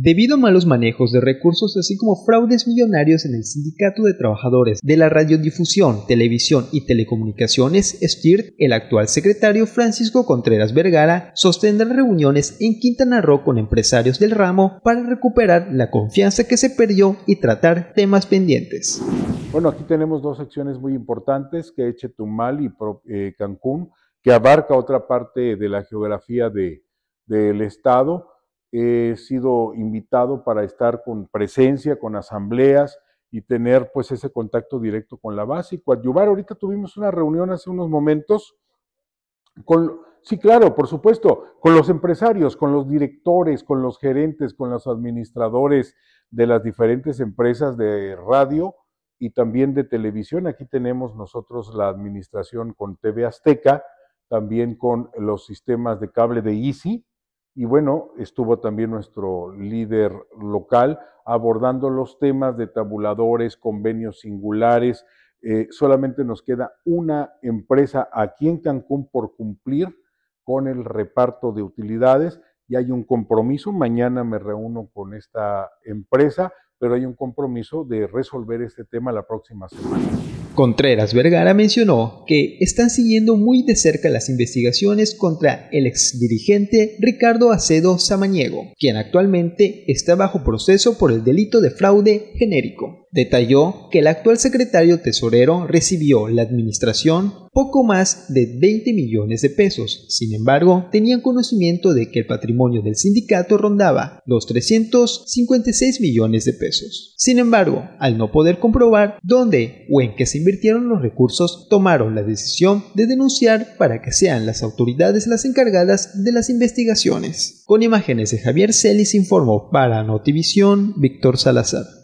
Debido a malos manejos de recursos así como fraudes millonarios en el Sindicato de Trabajadores de la Radiodifusión, Televisión y Telecomunicaciones, STIRT, el actual secretario Francisco Contreras Vergara sostendrá reuniones en Quintana Roo con empresarios del ramo para recuperar la confianza que se perdió y tratar temas pendientes. Bueno, aquí tenemos dos secciones muy importantes, que es Chetumal y eh, Cancún, que abarca otra parte de la geografía del estado he sido invitado para estar con presencia, con asambleas y tener pues ese contacto directo con la base y coadyuvar. Ahorita tuvimos una reunión hace unos momentos con, sí, claro, por supuesto, con los empresarios, con los directores, con los gerentes, con los administradores de las diferentes empresas de radio y también de televisión. Aquí tenemos nosotros la administración con TV Azteca, también con los sistemas de cable de Easy, y bueno, estuvo también nuestro líder local abordando los temas de tabuladores, convenios singulares. Eh, solamente nos queda una empresa aquí en Cancún por cumplir con el reparto de utilidades y hay un compromiso. Mañana me reúno con esta empresa, pero hay un compromiso de resolver este tema la próxima semana. Contreras Vergara mencionó que están siguiendo muy de cerca las investigaciones contra el exdirigente Ricardo Acedo Samaniego, quien actualmente está bajo proceso por el delito de fraude genérico. Detalló que el actual secretario tesorero recibió la administración poco más de 20 millones de pesos. Sin embargo, tenían conocimiento de que el patrimonio del sindicato rondaba los 356 millones de pesos. Sin embargo, al no poder comprobar dónde o en qué se invirtieron los recursos, tomaron la decisión de denunciar para que sean las autoridades las encargadas de las investigaciones. Con imágenes de Javier Celis informó para Notivisión Víctor Salazar.